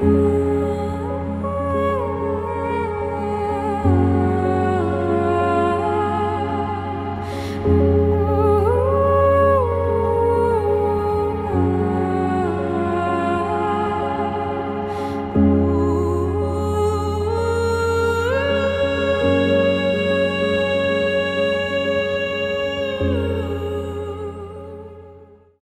you.